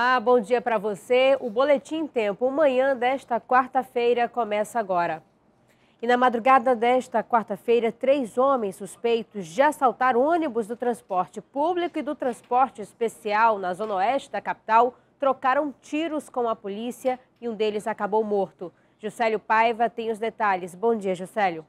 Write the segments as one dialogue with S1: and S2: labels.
S1: Olá, bom dia para você. O Boletim Tempo, manhã desta quarta-feira, começa agora. E na madrugada desta quarta-feira, três homens suspeitos de assaltar ônibus do transporte público e do transporte especial na zona oeste da capital trocaram tiros com a polícia e um deles acabou morto. Juscelio Paiva tem os detalhes. Bom dia, Juscelio.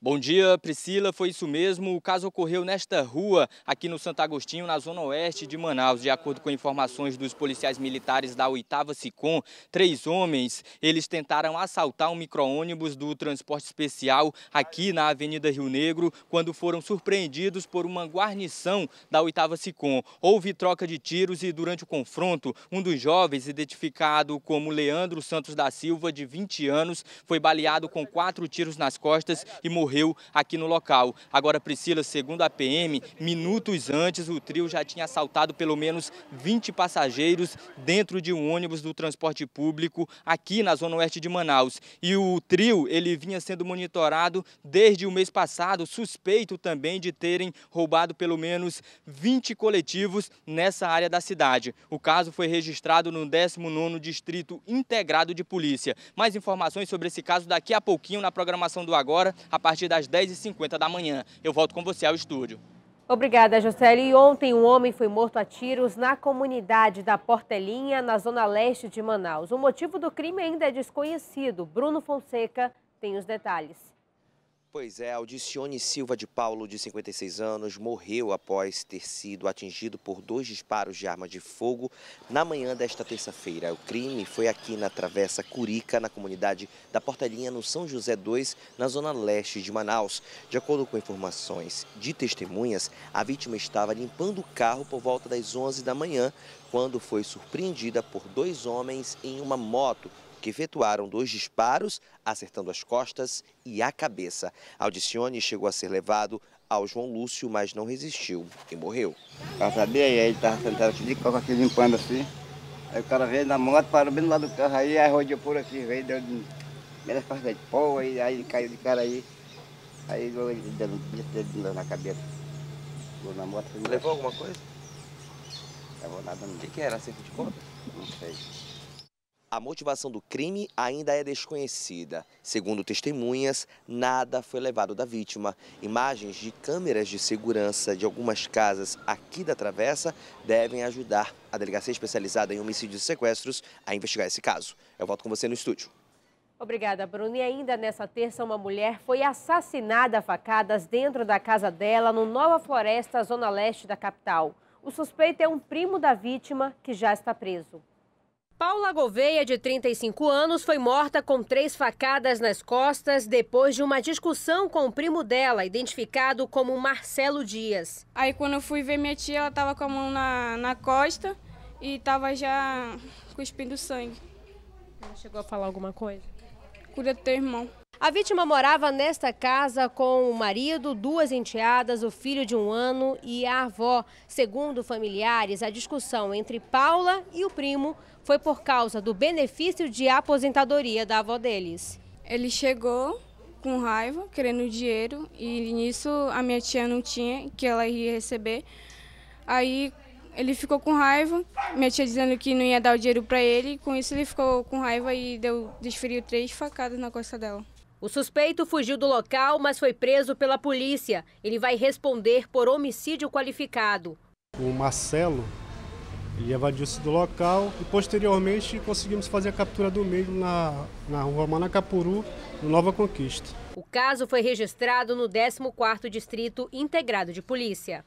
S2: Bom dia, Priscila. Foi isso mesmo. O caso ocorreu nesta rua, aqui no Santo Agostinho, na zona oeste de Manaus. De acordo com informações dos policiais militares da 8 SICOM, três homens, eles tentaram assaltar um micro-ônibus do transporte especial aqui na Avenida Rio Negro, quando foram surpreendidos por uma guarnição da 8 SICOM. Houve troca de tiros e, durante o confronto, um dos jovens, identificado como Leandro Santos da Silva, de 20 anos, foi baleado com quatro tiros nas costas e morreu morreu aqui no local. Agora, Priscila, segundo a PM, minutos antes o trio já tinha assaltado pelo menos 20 passageiros dentro de um ônibus do transporte público aqui na zona oeste de Manaus. E o trio, ele vinha sendo monitorado desde o mês passado, suspeito também de terem roubado pelo menos 20 coletivos nessa área da cidade. O caso foi registrado no 19º Distrito Integrado de Polícia. Mais informações sobre esse caso daqui a pouquinho na programação do Agora, a partir partir das 10h50 da manhã. Eu volto com você ao estúdio.
S1: Obrigada, Jocely. Ontem um homem foi morto a tiros na comunidade da Portelinha, na zona leste de Manaus. O motivo do crime ainda é desconhecido. Bruno Fonseca tem os detalhes.
S3: Pois é, Aldicione Silva de Paulo, de 56 anos, morreu após ter sido atingido por dois disparos de arma de fogo na manhã desta terça-feira. O crime foi aqui na Travessa Curica, na comunidade da Portelinha, no São José 2, na zona leste de Manaus. De acordo com informações de testemunhas, a vítima estava limpando o carro por volta das 11 da manhã, quando foi surpreendida por dois homens em uma moto que efetuaram dois disparos, acertando as costas e a cabeça. Aldicione chegou a ser levado ao João Lúcio, mas não resistiu e morreu.
S4: Eu sabia, aí ele estava sentado aqui, com aqui limpando assim. Aí o cara veio na moto, parou bem do lado do carro, aí, aí rodeou por aqui, veio, deu nas costas de pó, aí, aí caiu de cara aí. Aí ele deu um na cabeça.
S3: na moto. Levou alguma coisa?
S4: Levou nada não. O
S3: que, que era, acerto de conta?
S4: Não sei.
S3: A motivação do crime ainda é desconhecida. Segundo testemunhas, nada foi levado da vítima. Imagens de câmeras de segurança de algumas casas aqui da Travessa devem ajudar a delegacia especializada em homicídios e sequestros a investigar esse caso. Eu volto com você no estúdio.
S1: Obrigada, Bruno. E ainda nessa terça, uma mulher foi assassinada a facadas dentro da casa dela, no Nova Floresta, zona leste da capital. O suspeito é um primo da vítima, que já está preso. Paula Gouveia, de 35 anos, foi morta com três facadas nas costas depois de uma discussão com o primo dela, identificado como Marcelo Dias.
S5: Aí quando eu fui ver minha tia, ela estava com a mão na, na costa e estava já cuspindo sangue.
S1: Ela chegou a falar alguma coisa?
S5: Cura teu irmão.
S1: A vítima morava nesta casa com o marido, duas enteadas, o filho de um ano e a avó. Segundo familiares, a discussão entre Paula e o primo foi por causa do benefício de aposentadoria da avó deles.
S5: Ele chegou com raiva, querendo dinheiro, e nisso a minha tia não tinha, que ela ia receber. Aí ele ficou com raiva, minha tia dizendo que não ia dar o dinheiro para ele, com isso ele ficou com raiva e deu, desferiu três facadas na costa dela.
S1: O suspeito fugiu do local, mas foi preso pela polícia. Ele vai responder por homicídio qualificado.
S6: O Marcelo ele evadiu-se do local e posteriormente conseguimos fazer a captura do mesmo na, na rua Manacapuru, no Nova Conquista.
S1: O caso foi registrado no 14º Distrito Integrado de Polícia.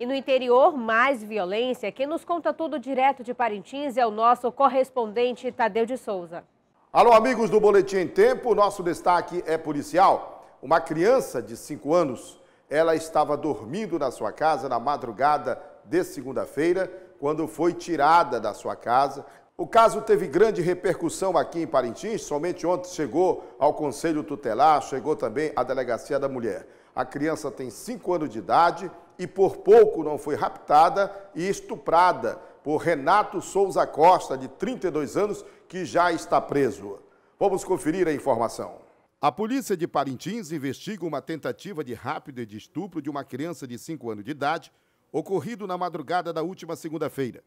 S1: E no interior, mais violência. Quem nos conta tudo direto de Parintins é o nosso correspondente Tadeu de Souza.
S7: Alô, amigos do Boletim em Tempo, nosso destaque é policial. Uma criança de 5 anos, ela estava dormindo na sua casa na madrugada de segunda-feira quando foi tirada da sua casa. O caso teve grande repercussão aqui em Parintins, somente ontem chegou ao Conselho Tutelar, chegou também à Delegacia da Mulher. A criança tem 5 anos de idade e por pouco não foi raptada e estuprada por Renato Souza Costa, de 32 anos, que já está preso. Vamos conferir a informação. A polícia de Parintins investiga uma tentativa de rápido e de estupro de uma criança de 5 anos de idade ocorrido na madrugada da última segunda-feira.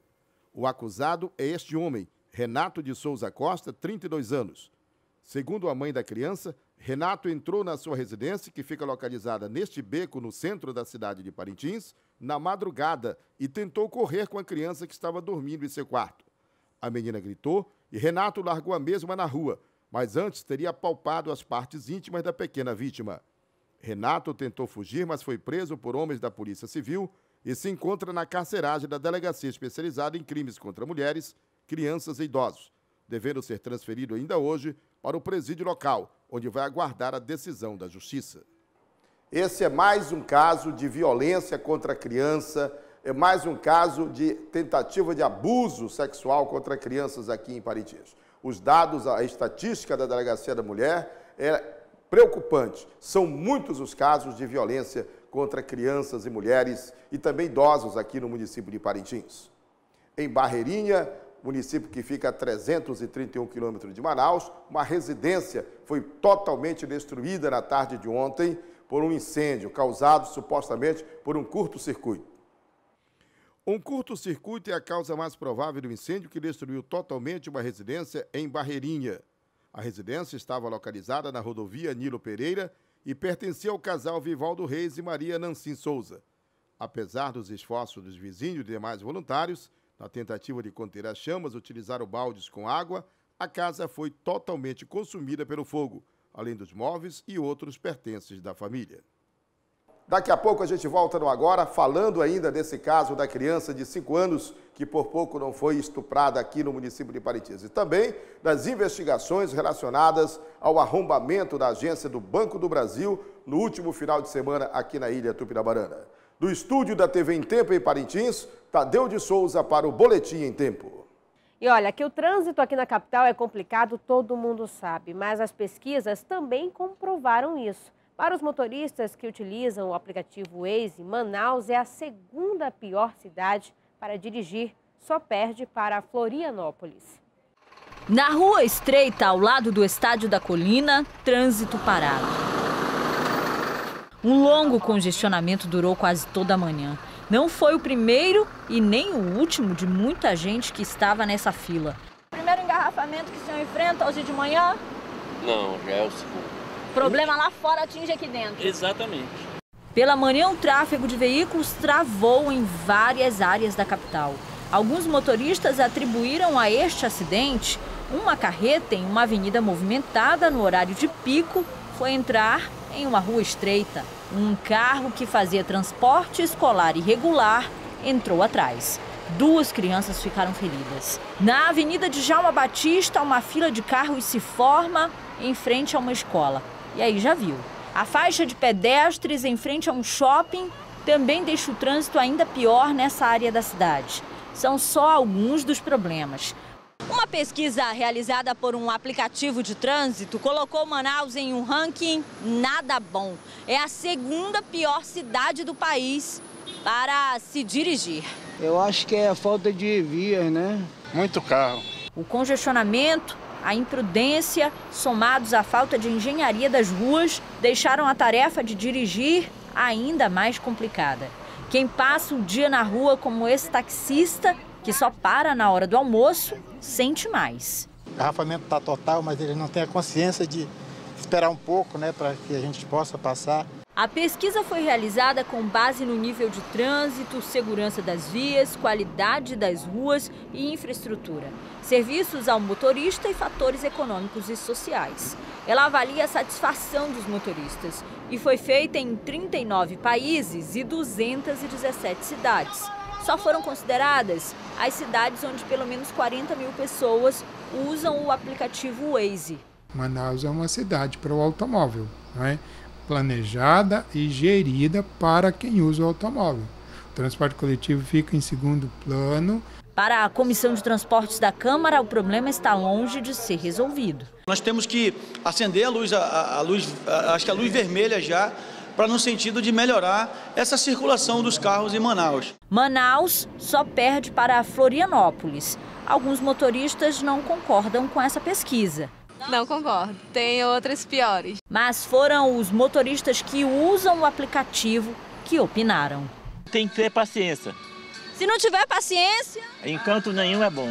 S7: O acusado é este homem, Renato de Souza Costa, 32 anos. Segundo a mãe da criança, Renato entrou na sua residência, que fica localizada neste beco no centro da cidade de Parintins, na madrugada e tentou correr com a criança que estava dormindo em seu quarto. A menina gritou e Renato largou a mesma na rua, mas antes teria palpado as partes íntimas da pequena vítima. Renato tentou fugir, mas foi preso por homens da Polícia Civil e se encontra na carceragem da Delegacia Especializada em Crimes contra Mulheres, Crianças e Idosos, devendo ser transferido ainda hoje para o presídio local, onde vai aguardar a decisão da Justiça. Esse é mais um caso de violência contra a criança, é mais um caso de tentativa de abuso sexual contra crianças aqui em Parintins. Os dados, a estatística da Delegacia da Mulher é preocupante. São muitos os casos de violência contra crianças e mulheres e também idosos aqui no município de Parintins. Em Barreirinha, município que fica a 331 quilômetros de Manaus, uma residência foi totalmente destruída na tarde de ontem por um incêndio causado supostamente por um curto-circuito. Um curto-circuito é a causa mais provável do incêndio que destruiu totalmente uma residência em Barreirinha. A residência estava localizada na rodovia Nilo Pereira e pertencia ao casal Vivaldo Reis e Maria Nancim Souza. Apesar dos esforços dos vizinhos e demais voluntários, na tentativa de conter as chamas, utilizaram baldes com água, a casa foi totalmente consumida pelo fogo, além dos móveis e outros pertences da família. Daqui a pouco a gente volta no Agora, falando ainda desse caso da criança de 5 anos que por pouco não foi estuprada aqui no município de Parintins. E também das investigações relacionadas ao arrombamento da agência do Banco do Brasil no último final de semana aqui na ilha Tupinabarana. Do estúdio da TV em Tempo em Parintins, Tadeu de Souza para o Boletim em Tempo.
S1: E olha, que o trânsito aqui na capital é complicado, todo mundo sabe, mas as pesquisas também comprovaram isso. Para os motoristas que utilizam o aplicativo Waze, Manaus é a segunda pior cidade para dirigir, só perde para Florianópolis.
S8: Na rua estreita, ao lado do Estádio da Colina, trânsito parado. Um longo congestionamento durou quase toda a manhã. Não foi o primeiro e nem o último de muita gente que estava nessa fila.
S9: Primeiro engarrafamento que o senhor enfrenta hoje de manhã?
S10: Não, já é o segundo.
S9: Problema lá fora atinge aqui dentro.
S10: Exatamente.
S8: Pela manhã, o tráfego de veículos travou em várias áreas da capital. Alguns motoristas atribuíram a este acidente uma carreta em uma avenida movimentada no horário de pico foi entrar em uma rua estreita. Um carro que fazia transporte escolar irregular entrou atrás. Duas crianças ficaram feridas. Na Avenida de Jalma Batista, uma fila de carros se forma em frente a uma escola. E aí já viu. A faixa de pedestres em frente a um shopping também deixa o trânsito ainda pior nessa área da cidade. São só alguns dos problemas.
S9: Uma pesquisa realizada por um aplicativo de trânsito colocou Manaus em um ranking nada bom. É a segunda pior cidade do país para se dirigir.
S11: Eu acho que é a falta de vias, né?
S12: Muito carro.
S8: O congestionamento a imprudência, somados à falta de engenharia das ruas, deixaram a tarefa de dirigir ainda mais complicada. Quem passa o dia na rua como esse taxista, que só para na hora do almoço, sente mais.
S13: O garrafamento está total, mas ele não tem a consciência de esperar um pouco né, para que a gente possa passar.
S8: A pesquisa foi realizada com base no nível de trânsito, segurança das vias, qualidade das ruas e infraestrutura, serviços ao motorista e fatores econômicos e sociais. Ela avalia a satisfação dos motoristas e foi feita em 39 países e 217 cidades. Só foram consideradas as cidades onde pelo menos 40 mil pessoas usam o aplicativo Waze.
S14: Manaus é uma cidade para o automóvel, não é? Planejada e gerida para quem usa o automóvel. O transporte coletivo fica em segundo plano.
S8: Para a Comissão de Transportes da Câmara, o problema está longe de ser resolvido.
S15: Nós temos que acender a luz, a, a luz a, acho que a luz vermelha já, para no sentido de melhorar essa circulação dos carros em Manaus.
S8: Manaus só perde para Florianópolis. Alguns motoristas não concordam com essa pesquisa.
S16: Não concordo. Tem outras piores.
S8: Mas foram os motoristas que usam o aplicativo que opinaram.
S17: Tem que ter paciência.
S9: Se não tiver paciência...
S12: Encanto nenhum é bom.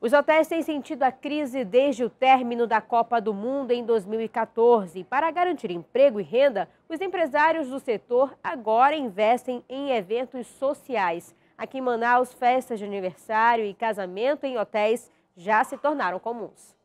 S1: Os hotéis têm sentido a crise desde o término da Copa do Mundo em 2014. Para garantir emprego e renda, os empresários do setor agora investem em eventos sociais. Aqui em Manaus, festas de aniversário e casamento em hotéis já se tornaram comuns.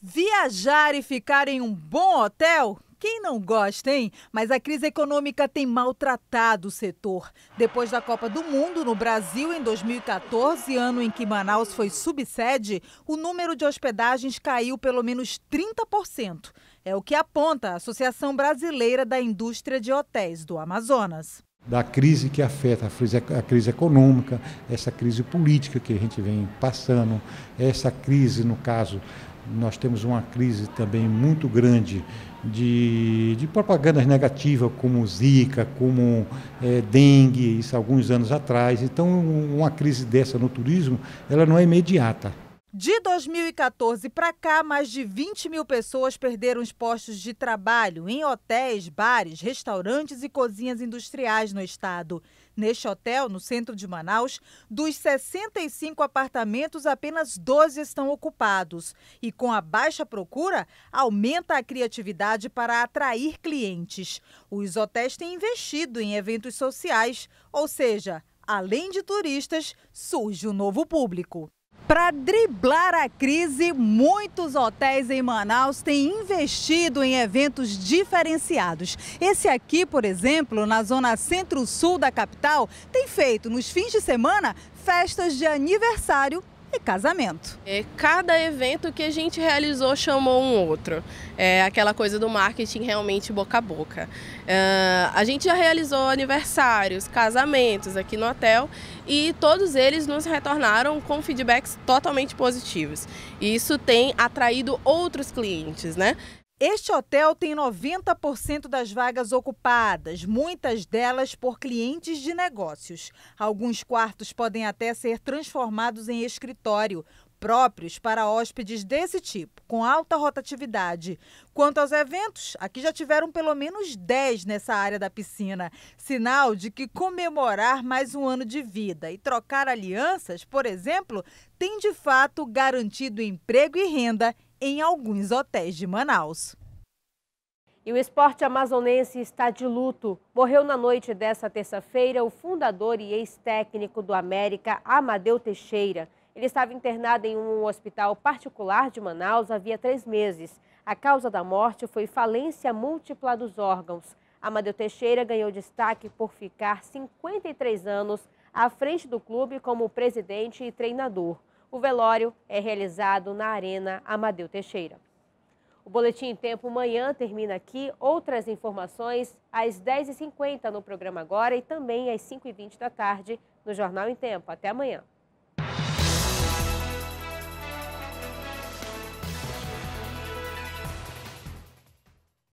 S17: Viajar e ficar em um bom hotel quem não gosta, hein? Mas a crise econômica tem maltratado o setor. Depois da Copa do Mundo no Brasil em 2014, ano em que Manaus foi subsede, o número de hospedagens caiu pelo menos 30%. É o que aponta a Associação Brasileira da Indústria de Hotéis do Amazonas
S18: da crise que afeta a crise, a crise econômica, essa crise política que a gente vem passando, essa crise, no caso, nós temos uma crise também muito grande de, de propagandas negativas, como Zika, como é, dengue, isso alguns anos atrás. Então, uma crise dessa no turismo, ela não é imediata.
S17: De 2014 para cá, mais de 20 mil pessoas perderam os postos de trabalho em hotéis, bares, restaurantes e cozinhas industriais no estado. Neste hotel, no centro de Manaus, dos 65 apartamentos, apenas 12 estão ocupados. E com a baixa procura, aumenta a criatividade para atrair clientes. Os hotéis têm investido em eventos sociais, ou seja, além de turistas, surge um novo público. Para driblar a crise, muitos hotéis em Manaus têm investido em eventos diferenciados. Esse aqui, por exemplo, na zona centro-sul da capital, tem feito nos fins de semana festas de aniversário e casamento.
S19: É, cada evento que a gente realizou chamou um outro. É aquela coisa do marketing realmente boca a boca. É, a gente já realizou aniversários, casamentos aqui no hotel e todos eles nos retornaram com feedbacks totalmente positivos. E isso tem atraído outros clientes, né?
S17: Este hotel tem 90% das vagas ocupadas, muitas delas por clientes de negócios. Alguns quartos podem até ser transformados em escritório, próprios para hóspedes desse tipo, com alta rotatividade. Quanto aos eventos, aqui já tiveram pelo menos 10 nessa área da piscina. Sinal de que comemorar mais um ano de vida e trocar alianças, por exemplo, tem de fato garantido emprego e renda em alguns hotéis de Manaus.
S1: E o esporte amazonense está de luto. Morreu na noite desta terça-feira o fundador e ex-técnico do América, Amadeu Teixeira. Ele estava internado em um hospital particular de Manaus havia três meses. A causa da morte foi falência múltipla dos órgãos. Amadeu Teixeira ganhou destaque por ficar 53 anos à frente do clube como presidente e treinador. O velório é realizado na Arena Amadeu Teixeira. O Boletim em Tempo Manhã termina aqui. Outras informações às 10h50 no programa Agora e também às 5h20 da tarde no Jornal em Tempo. Até amanhã.